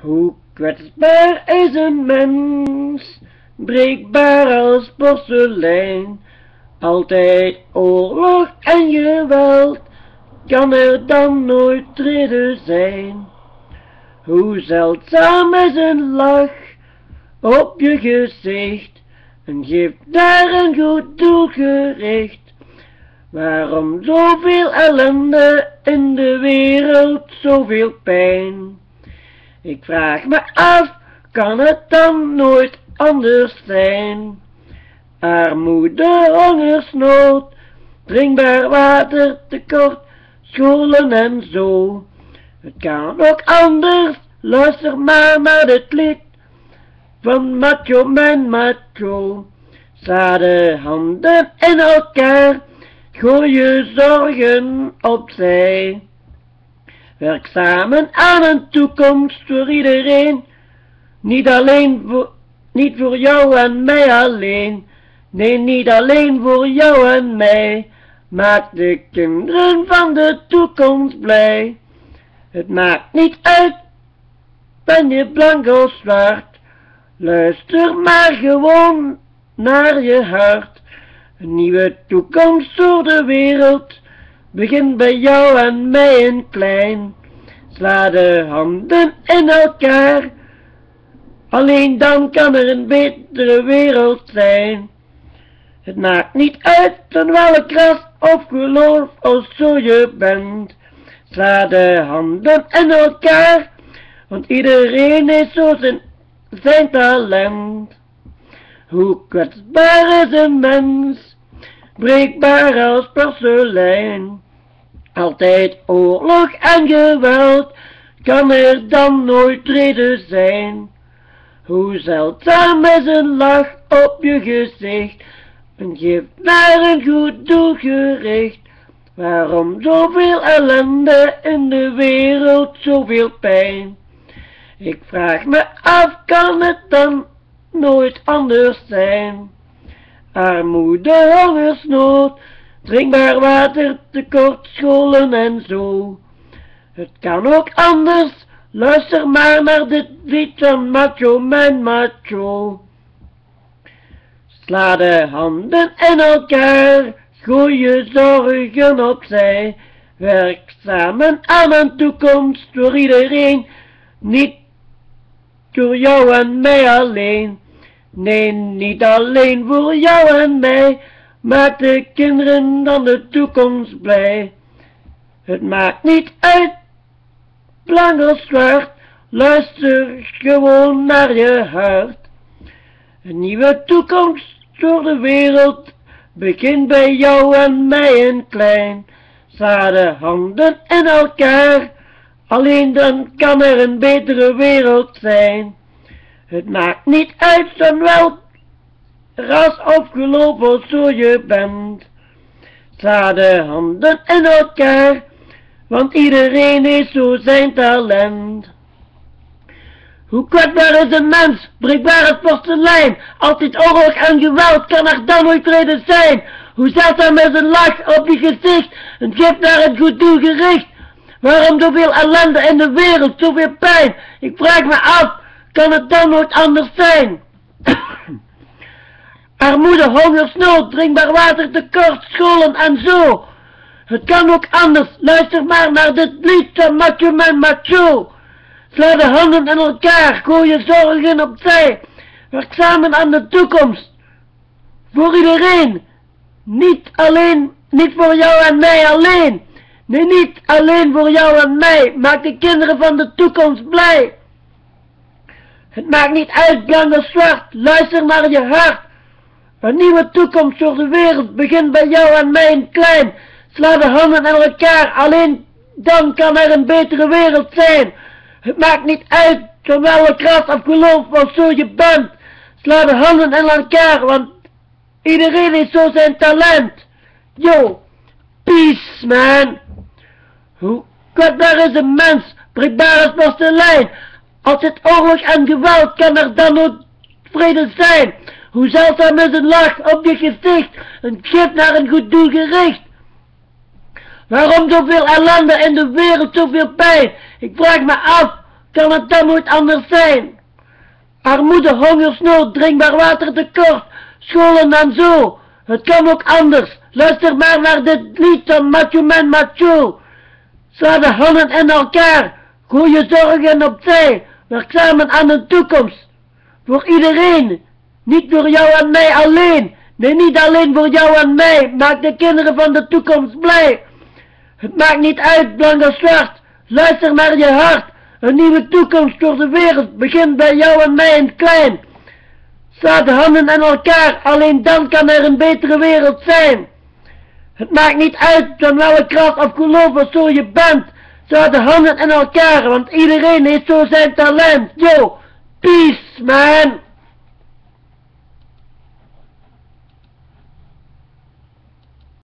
Hoe kwetsbaar is een mens, breekbaar als porselein. Altijd oorlog en geweld, kan er dan nooit treden zijn. Hoe zeldzaam is een lach op je gezicht, en geeft daar een goed doel gericht. Waarom zoveel ellende in de wereld, zoveel pijn? Ik vraag me af, kan het dan nooit anders zijn? Armoede, hongersnood, drinkbaar water tekort, scholen en zo. Het kan ook anders, luister maar naar dit lied van Macho Man Macho. Sla de handen in elkaar, gooi je zorgen opzij. Werk samen aan een toekomst voor iedereen, niet alleen voor, niet voor jou en mij alleen. Nee, niet alleen voor jou en mij, maak de kinderen van de toekomst blij. Het maakt niet uit, ben je blank of zwart, luister maar gewoon naar je hart. Een nieuwe toekomst voor de wereld, begint bij jou en mij in klein. Sla de handen in elkaar, alleen dan kan er een betere wereld zijn. Het maakt niet uit van welke ras of geloof of zo je bent. Sla de handen in elkaar, want iedereen heeft zo zijn, zijn talent. Hoe kwetsbaar is een mens, breekbaar als porselein. Altijd oorlog en geweld, kan er dan nooit reden zijn. Hoe zeldzaam is een lach op je gezicht, en geeft naar een goed doel gericht. Waarom zoveel ellende in de wereld, zoveel pijn? Ik vraag me af, kan het dan nooit anders zijn? Armoede, hongersnood, drinkbaar water, tekort, scholen en zo. Het kan ook anders, luister maar naar dit lied van Macho Man Macho. Sla de handen in elkaar, gooi je zorgen opzij. Werk samen aan een toekomst voor iedereen, niet voor jou en mij alleen. Nee, niet alleen voor jou en mij, maak de kinderen dan de toekomst blij. Het maakt niet uit, blank of zwart, luister gewoon naar je hart. Een nieuwe toekomst door de wereld begint bij jou en mij in klein. De handen in elkaar, alleen dan kan er een betere wereld zijn. Het maakt niet uit van welk ras of zo je bent. Sla de handen in elkaar, want iedereen heeft zo zijn talent. Hoe kwetsbaar is een mens, breekbaar als porselein, altijd oorlog en geweld kan er dan nooit vrede zijn. Hoe zeldzaam is een lach op je gezicht, een gift naar het goed doel gericht. Waarom zoveel ellende in de wereld, zoveel pijn? Ik vraag me af, kan het dan nooit anders zijn? Armoede, hongersnood, drinkbaar water tekort, scholen en zo. Het kan ook anders, luister maar naar dit lied van Macho Man Macho. Sla de handen in elkaar, gooi je zorgen opzij. Werk samen aan de toekomst. Voor iedereen. Niet alleen, niet voor jou en mij alleen. Nee, niet alleen voor jou en mij. Maak de kinderen van de toekomst blij. Het maakt niet uit, blank zwart. Luister naar je hart. Een nieuwe toekomst voor de wereld begint bij jou en mij in klein. Sla de handen in elkaar. Alleen dan kan er een betere wereld zijn. Het maakt niet uit van welke ras of geloof of zo je bent. Sla de handen in elkaar, want iedereen heeft zo zijn talent. Yo, peace man. Hoe kwetsbaar is een mens, breekbaar als porselein. Als het oorlog en geweld kan er dan ook vrede zijn. Hoe zeldzaam is een lach op je gezicht, een gift naar een goed doel gericht. Waarom zoveel ellende in de wereld, zoveel pijn? Ik vraag me af, kan het dan nooit anders zijn? Armoede, hongersnood, drinkbaar water tekort, scholen en zo. Het kan ook anders. Luister maar naar dit lied van Macho Man Macho. Sla de handen in elkaar. Goeie zorgen opzij. Werk samen aan een toekomst. Voor iedereen. Niet voor jou en mij alleen. Nee, niet alleen voor jou en mij. Maak de kinderen van de toekomst blij. Het maakt niet uit, blank zwart. Luister naar je hart. Een nieuwe toekomst voor de wereld begint bij jou en mij in het klein. Sla de handen aan elkaar, alleen dan kan er een betere wereld zijn. Het maakt niet uit van welke kracht of geloof of zo je bent. Sla de handen aan elkaar, want iedereen heeft zo zijn talent. Yo, peace man.